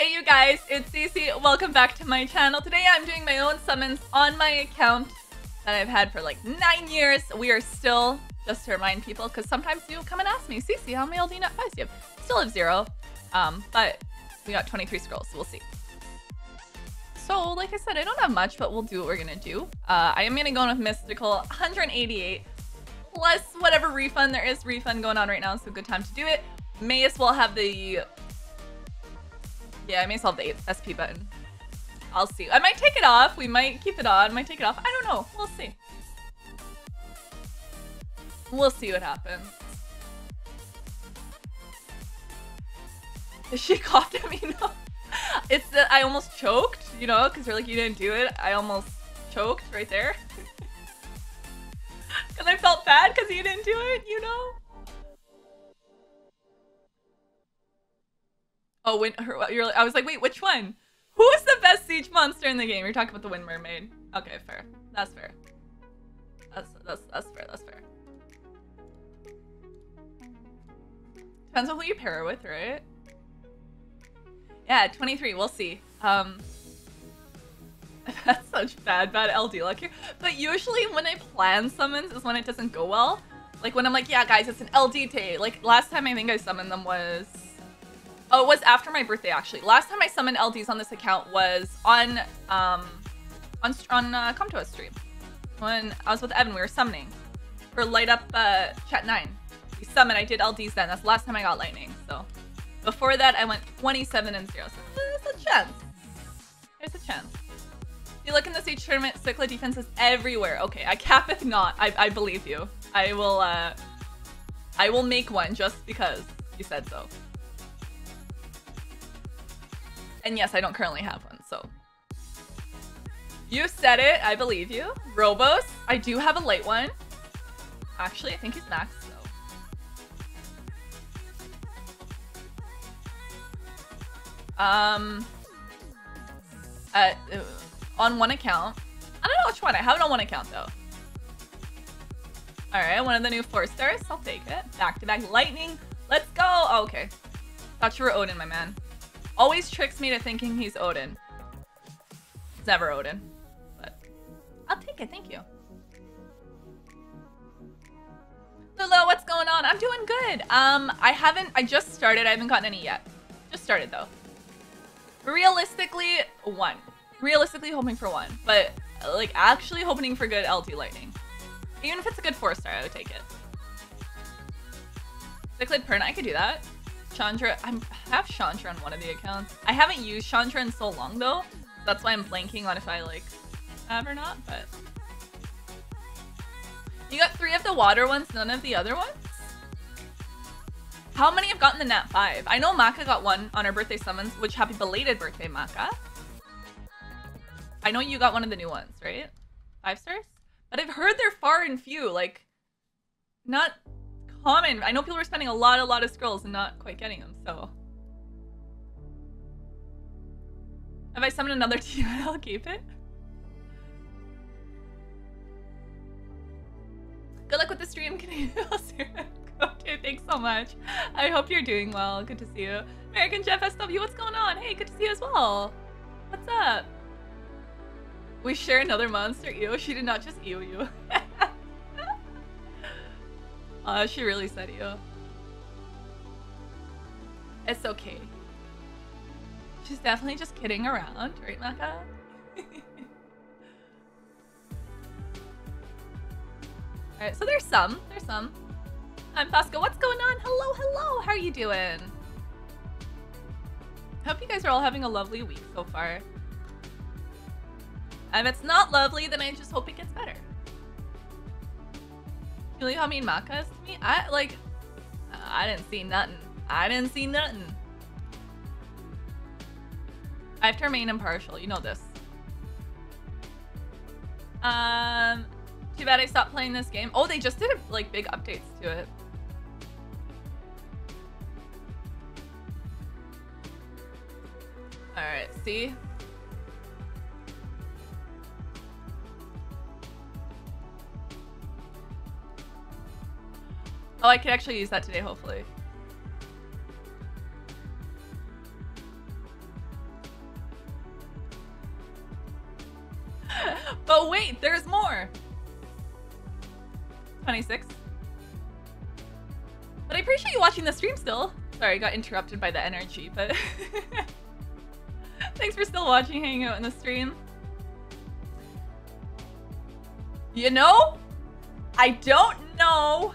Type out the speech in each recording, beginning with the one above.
Hey you guys, it's Cece. Welcome back to my channel. Today I'm doing my own summons on my account that I've had for like nine years. We are still, just to remind people, because sometimes you come and ask me, Cece, how many LD 5s do you have? Still have zero, um, but we got 23 scrolls, so we'll see. So, like I said, I don't have much, but we'll do what we're gonna do. Uh, I am gonna go in with Mystical 188, plus whatever refund there is refund going on right now, so good time to do it. May as well have the yeah, I may solve the SP button. I'll see. I might take it off. We might keep it on. Might take it off. I don't know. We'll see. We'll see what happens. She coughed at me. No. It's that I almost choked, you know, because you're like, you didn't do it. I almost choked right there. Because I felt bad because you didn't do it, you know? Oh, when her, you're, I was like, wait, which one? Who is the best siege monster in the game? You're talking about the Wind Mermaid. Okay, fair. That's fair. That's that's that's fair. That's fair. Depends on who you pair with, right? Yeah, 23. We'll see. Um, that's such bad, bad LD luck here. But usually when I plan summons is when it doesn't go well. Like when I'm like, yeah, guys, it's an LD day. Like last time I think I summoned them was Oh, it was after my birthday actually. Last time I summoned LDs on this account was on um on on uh, Come to Us stream when I was with Evan. We were summoning for Light Up uh, Chat Nine. We summoned. I did LDs then. That's the last time I got lightning. So before that, I went 27 and zero. So there's a chance. There's a chance. You look in the stage tournament, Cycla defense is everywhere. Okay, I cap it not. I, I believe you. I will uh I will make one just because you said so. And yes, I don't currently have one, so. You said it, I believe you. Robos, I do have a late one. Actually, I think he's max though. Um, uh, on one account. I don't know which one. I have it on one account though. All right, one of the new four stars. I'll take it. Back to back lightning. Let's go. Oh, okay. Thought you were Odin, my man. Always tricks me to thinking he's Odin. It's never Odin. But I'll take it, thank you. Lulu, what's going on? I'm doing good. Um, I haven't, I just started. I haven't gotten any yet. Just started though. Realistically, one. Realistically hoping for one. But like actually hoping for good LD Lightning. Even if it's a good four star, I would take it. Cyclid Perna, I could do that. Chandra. I have Chandra on one of the accounts. I haven't used Chandra in so long though. That's why I'm blanking on if I like have or not, but. You got three of the water ones, none of the other ones? How many have gotten the Nat 5? I know Maka got one on her birthday summons, which happy belated birthday, Maka. I know you got one of the new ones, right? Five stars? But I've heard they're far and few, like, not common. I know people are spending a lot, a lot of scrolls and not quite getting them, so. If I summon another team, I'll keep it. Good luck with the stream, Canadian. okay, thanks so much. I hope you're doing well. Good to see you. American Jeff SW, what's going on? Hey, good to see you as well. What's up? We share another monster. Ew, she did not just ew you. Uh, she really said you. It's okay. She's definitely just kidding around, right, Maka? Alright, so there's some. There's some. I'm Pasco. What's going on? Hello, hello. How are you doing? Hope you guys are all having a lovely week so far. And if it's not lovely, then I just hope it gets better. You how mean Maka is to me? I like I didn't see nothing. I didn't see nothing. I have to remain impartial. You know this. Um, too bad I stopped playing this game. Oh, they just did like big updates to it. All right, see? Oh, I can actually use that today, hopefully. but wait, there's more! 26. But I appreciate you watching the stream still. Sorry, I got interrupted by the energy, but... Thanks for still watching, hanging out in the stream. You know, I don't know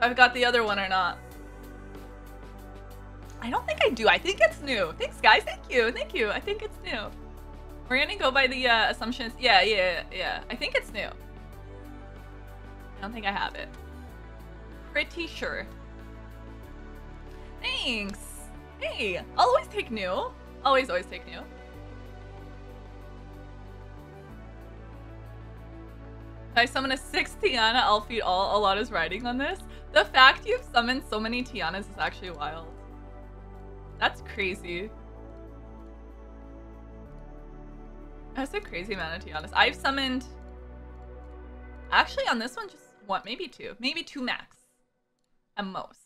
I've got the other one or not. I don't think I do. I think it's new. Thanks, guys. Thank you. Thank you. I think it's new. We're gonna go by the uh, assumptions. Yeah, yeah, yeah. I think it's new. I don't think I have it. Pretty sure. Thanks. Hey, I'll always take new. Always, always take new. I summon a six Tiana, I'll feed all. A lot is riding on this. The fact you've summoned so many Tianas is actually wild. That's crazy. That's a crazy amount of Tianas. I've summoned... Actually, on this one, just one, maybe two. Maybe two max. At most.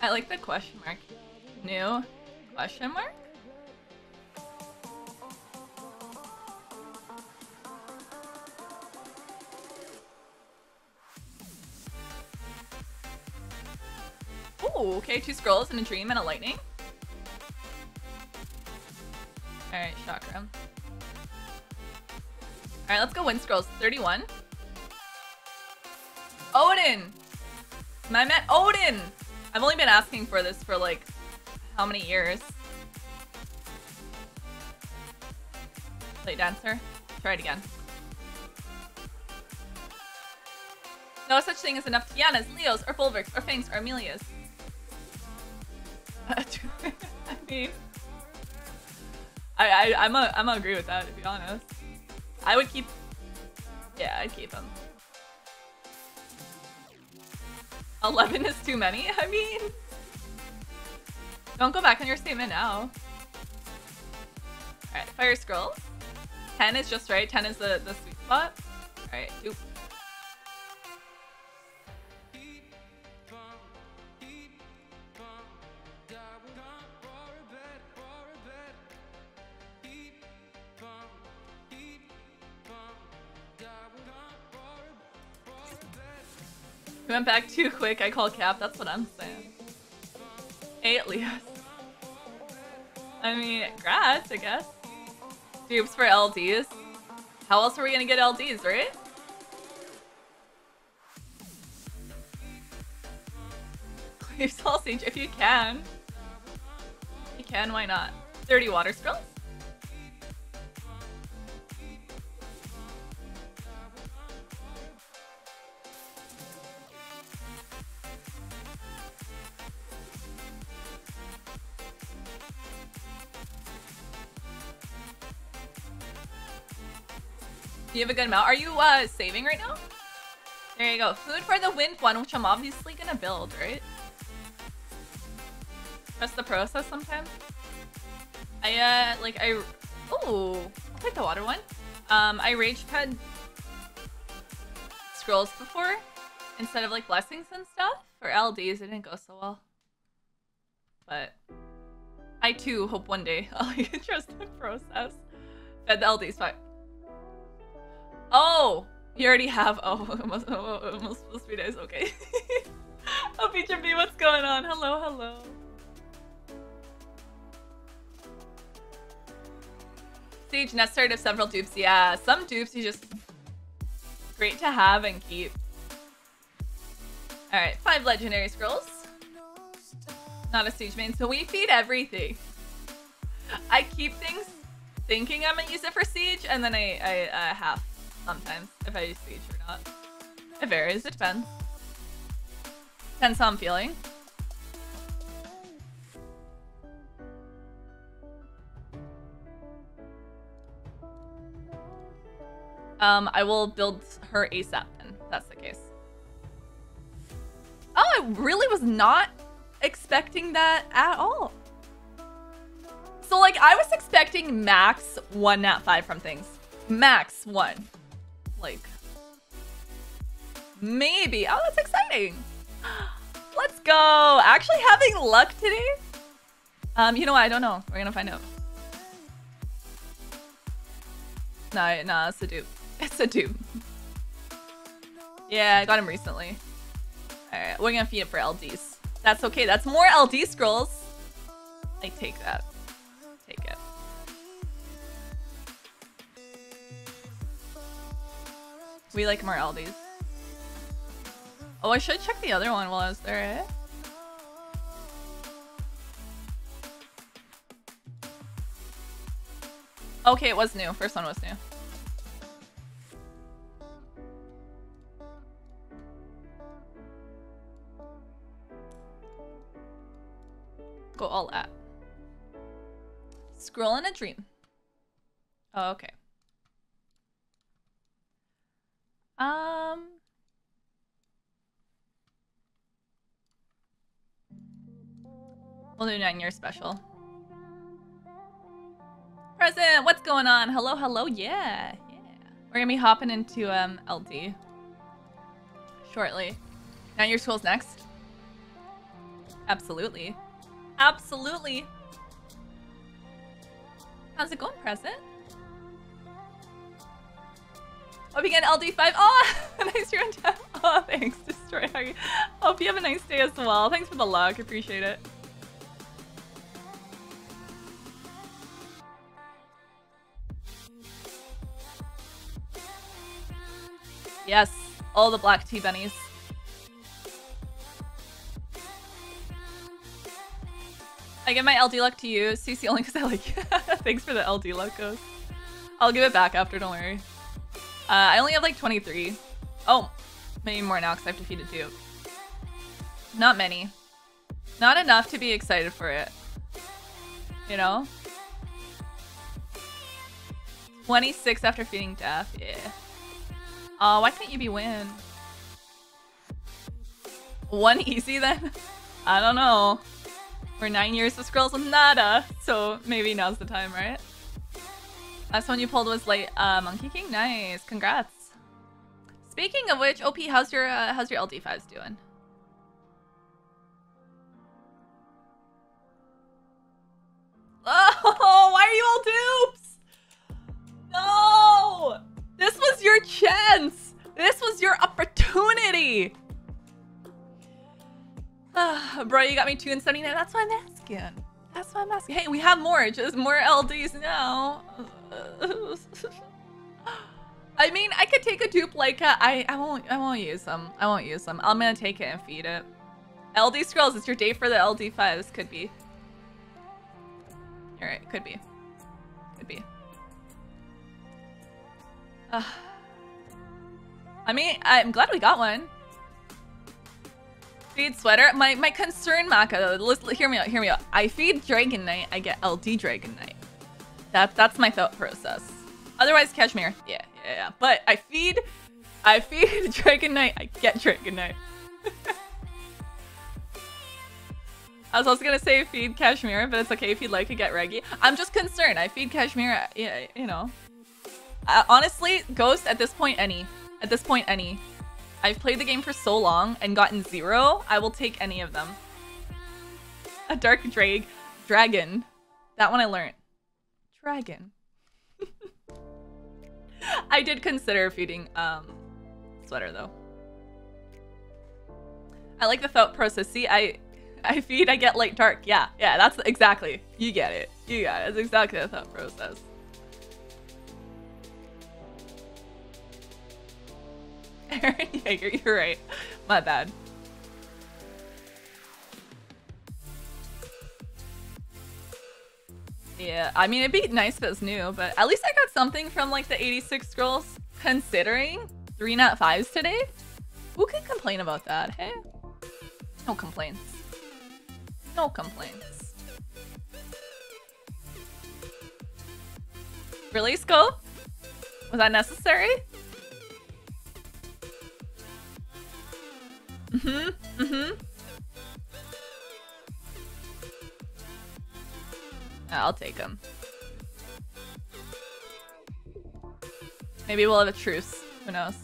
I like the question mark. New question mark? Okay, two scrolls and a dream and a lightning. Alright, chakra. Alright, let's go win scrolls. 31. Odin! My man Odin! I've only been asking for this for like how many years? Play dancer. Try it again. No such thing as enough Tianas, Leos, or Bulwarks, or Fangs, or Amelias. I mean, I, I I'm a I'm a agree with that to be honest. I would keep. Yeah, I'd keep him. Eleven is too many. I mean, don't go back on your statement now. All right, fire scroll. Ten is just right. Ten is the the sweet spot. All right. Went back too quick. I call cap. That's what I'm saying. Leos. I mean, grass, I guess. Dupes for LDs. How else are we gonna get LDs, right? Cleave sausage if you can. If you can, why not? 30 water scrolls? Have a good amount? Are you uh, saving right now? There you go. Food for the wind one, which I'm obviously gonna build, right? Trust the process sometimes. I, uh, like, I... Oh, I'll take the water one. Um, I rage fed scrolls before instead of, like, blessings and stuff. For LDs, it didn't go so well. But I, too, hope one day I'll trust the process. Fed the LDs, but Oh, you already have. Oh, it must, oh, oh, it must, must be nice. Okay. oh, feature B, what's going on? Hello, hello. Siege necessary to several dupes. Yeah, some dupes you just great to have and keep. All right, five legendary scrolls. Not a siege main, so we feed everything. I keep things thinking I'm gonna use it for siege, and then I, I half sometimes, if I use speech or not. It varies, it depends. Depends how I'm feeling. Um, I will build her ASAP then, that's the case. Oh, I really was not expecting that at all. So, like, I was expecting max one nat 5 from things. Max one like maybe. Oh, that's exciting. Let's go. Actually having luck today. Um, you know what? I don't know. We're gonna find out. No, no, it's a dupe. It's a dupe. Yeah, I got him recently. Alright, we're gonna feed it for LDs. That's okay. That's more LD scrolls. I take that. We like more LDs. Oh, I should check the other one while I was there, eh? Okay, it was new. First one was new. Go all out. Scroll in a dream. Oh, okay. We'll do nine years special. Present, what's going on? Hello, hello, yeah, yeah. We're gonna be hopping into um LD shortly. Nine year school's next. Absolutely. Absolutely. How's it going, Present? Hope you get LD5. Oh, nice down. Oh, thanks, Destroy. Hope you have a nice day as well. Thanks for the luck. Appreciate it. Yes, all the black tea bunnies. I give my LD luck to you, CC only because I like Thanks for the LD luck, Ghost. I'll give it back after, don't worry. Uh, I only have like 23. Oh, maybe more now because I have defeated two. Not many. Not enough to be excited for it. You know? 26 after feeding death, yeah. Oh, why can't you be win? One easy then? I don't know. We're nine years of scrolls with nada, so maybe now's the time, right? Last one you pulled was late. Uh, Monkey King, nice. Congrats. Speaking of which, OP, how's your uh, how's your LD5s doing? Oh, why are you all dupes? Your chance! This was your opportunity! Uh, bro, you got me 2 and 79. That's why I'm asking. That's why I'm asking. Hey, we have more. Just more LDs now. I mean, I could take a dupe like uh, I I won't I won't use them. I won't use them. I'm gonna take it and feed it. LD scrolls, it's your day for the LD5s. Could be. You're. Could be. Could be. Uh, I mean, I'm glad we got one. Feed sweater. My my concern, Maka. Listen, hear me out. Hear me out. I feed Dragon Knight. I get LD Dragon Knight. That that's my thought process. Otherwise, Cashmere. Yeah, yeah, yeah. But I feed, I feed Dragon Knight. I get Dragon Knight. I was also gonna say feed Cashmere, but it's okay if you'd like to get Reggie. I'm just concerned. I feed. Yeah, you know. Uh, honestly, Ghost, at this point, any. At this point, any. I've played the game for so long and gotten zero. I will take any of them. A Dark Drag Dragon. That one I learned. Dragon. I did consider feeding um, Sweater, though. I like the thought process. See, I I feed, I get light dark. Yeah, yeah, that's exactly. You get it. You got it. That's exactly the thought process. Aaron Yeager, you're right. My bad. Yeah, I mean, it'd be nice if it was new, but at least I got something from like the 86 girls considering three nat fives today. Who can complain about that, hey? No complaints. No complaints. Really, Scope? Was that necessary? Mm-hmm. Mm-hmm. I'll take him. Maybe we'll have a truce. Who knows?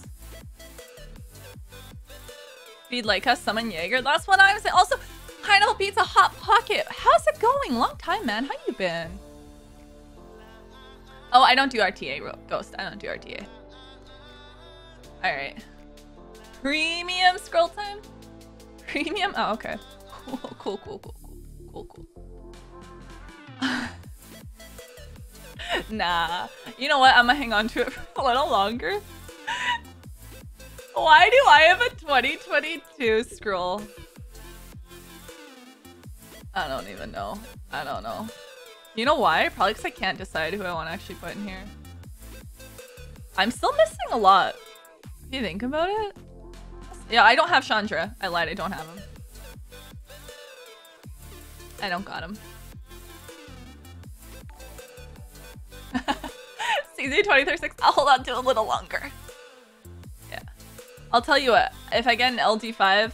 Feed like us, summon Jaeger. That's what I was saying. Also, Pineapple Pizza Hot Pocket. How's it going? Long time, man. How you been? Oh, I don't do RTA, Ghost. I don't do RTA. All right. Premium scroll time? Premium? Oh, okay. Cool, cool, cool, cool, cool, cool, cool. nah. You know what? I'm gonna hang on to it for a little longer. Why do I have a 2022 scroll? I don't even know. I don't know. You know why? Probably because I can't decide who I want to actually put in here. I'm still missing a lot. If you think about it. Yeah, I don't have Chandra. I lied, I don't have him. I don't got him. CZ2036, I'll hold on to a little longer. Yeah. I'll tell you what, if I get an LD5,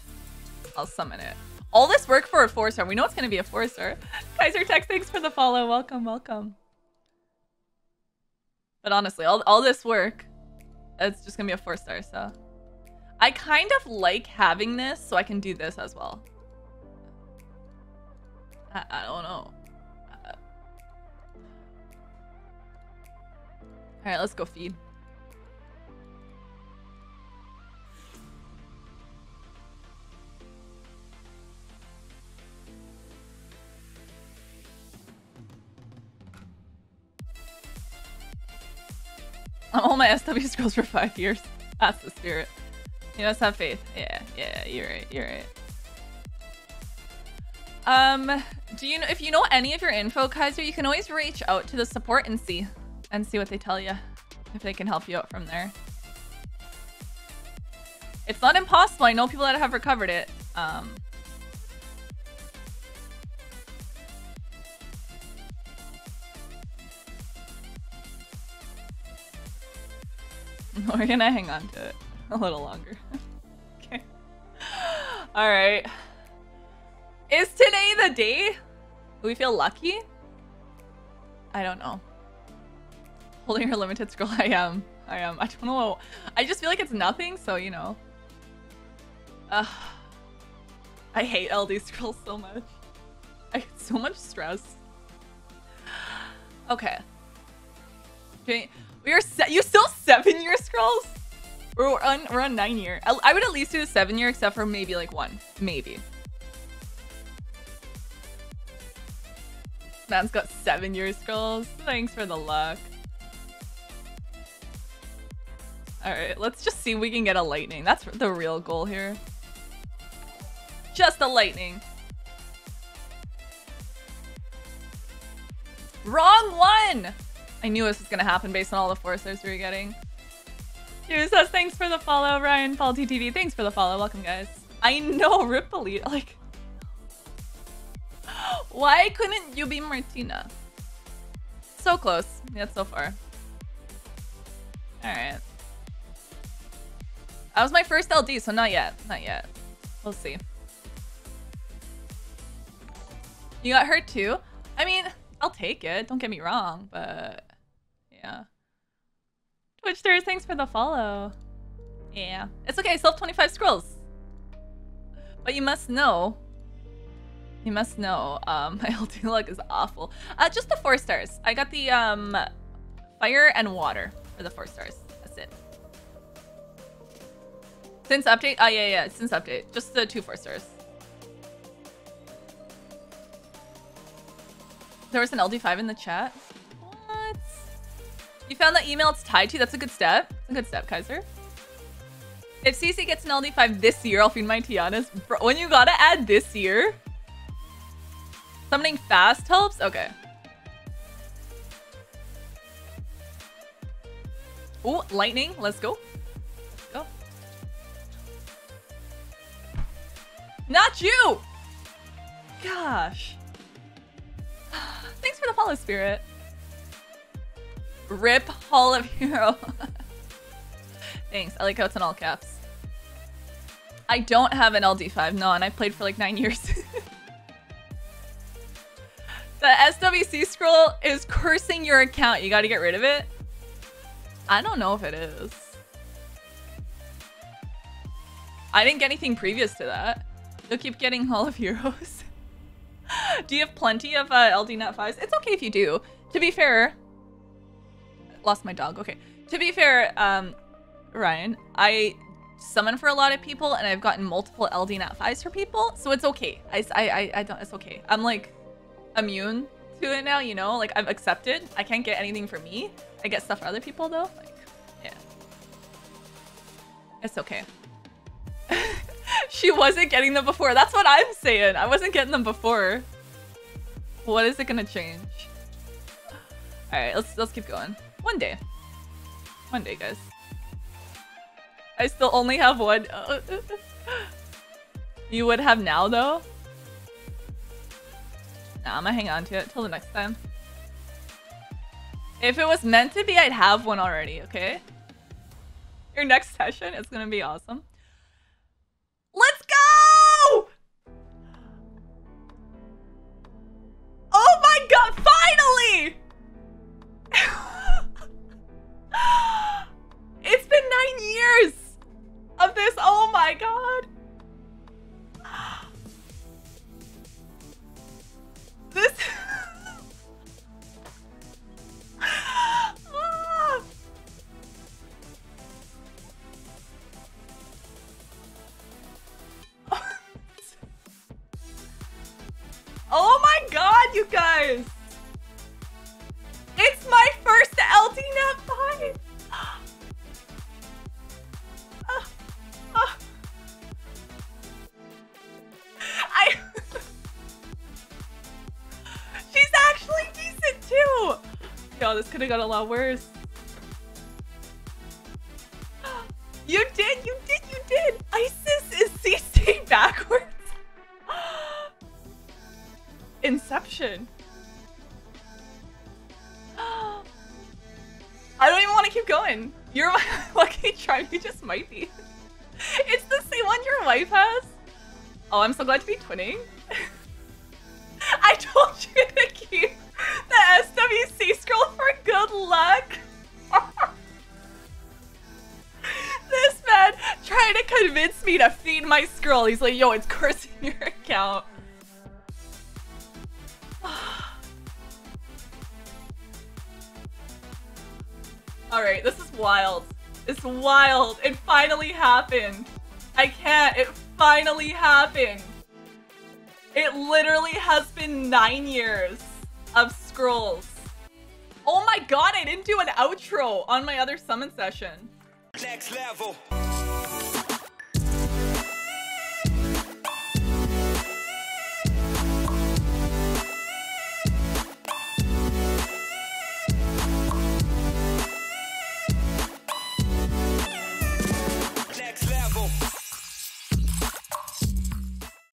I'll summon it. All this work for a 4-star. We know it's going to be a 4-star. Kaiser Tech, thanks for the follow. Welcome, welcome. But honestly, all, all this work, it's just going to be a 4-star, so... I kind of like having this so I can do this as well. I, I don't know. Uh, Alright, let's go feed. I'm All my SW scrolls for five years. That's the spirit. You must have faith. Yeah, yeah, you're right, you're right. Um, do you know if you know any of your info, Kaiser, you can always reach out to the support and see and see what they tell you. If they can help you out from there. It's not impossible. I know people that have recovered it. Um We're gonna hang on to it. a little longer. okay. All right. Is today the day? we feel lucky? I don't know. Holding her limited scroll, I am. I am. I don't know. I just feel like it's nothing, so you know. Ugh. I hate LD scrolls so much. I get so much stress. Okay. Okay. We are set. You still seven year scrolls? We're on, we're on nine year. I, would at least do a seven year, except for maybe like one. Maybe. Man's got seven year scrolls. Thanks for the luck. Alright, let's just see if we can get a lightning. That's the real goal here. Just a lightning. Wrong one! I knew this was gonna happen based on all the forcers we were getting. Dude says thanks for the follow, Ryan Paul TTV. Thanks for the follow. Welcome, guys. I know Ripley. Like, why couldn't you be Martina? So close. Yet so far. All right. That was my first LD, so not yet. Not yet. We'll see. You got hurt too? I mean, I'll take it. Don't get me wrong, but yeah. Stars, thanks for the follow. Yeah. It's okay, still have 25 scrolls. But you must know. You must know, um, my LD luck is awful. Uh, just the four stars. I got the, um, fire and water for the four stars. That's it. Since update? Oh, yeah, yeah, since update. Just the two four stars. There was an LD5 in the chat. You found that email it's tied to? That's a good step. That's a good step, Kaiser. If CC gets an LD5 this year, I'll feed my Tianas. Bro, when you gotta add this year? Summoning fast helps? Okay. Oh, lightning. Let's go. Go. Not you! Gosh. Thanks for the follow, Spirit. Rip Hall of Hero. Thanks. I like how it's in all caps. I don't have an LD5, no, and I played for like nine years. the SWC scroll is cursing your account. You gotta get rid of it. I don't know if it is. I didn't get anything previous to that. You'll keep getting Hall of Heroes. do you have plenty of uh, LD Nat 5s? It's okay if you do. To be fair, lost my dog. Okay. To be fair, um, Ryan, I summon for a lot of people and I've gotten multiple LD Nat 5s for people, so it's okay. I, I, I don't, it's okay. I'm like immune to it now, you know? Like I've accepted. I can't get anything for me. I get stuff for other people though. Like, yeah. It's okay. she wasn't getting them before. That's what I'm saying. I wasn't getting them before. What is it gonna change? Alright, let's let's keep going. One day. One day, guys. I still only have one. you would have now, though? Nah, I'm gonna hang on to it till the next time. If it was meant to be, I'd have one already, okay? Your next session is gonna be awesome. Yo, this could have got a lot worse. You did, you did, you did! Isis is CC backwards! Inception. I don't even want to keep going. You're my lucky charm. You just might be. It's the same one your wife has. Oh, I'm so glad to be twinning. Good luck. this man trying to convince me to feed my scroll. He's like, yo, it's cursing your account. Alright, this is wild. It's wild. It finally happened. I can't. It finally happened. It literally has been nine years of scrolls. God, I didn't do an outro on my other summon session. Next level.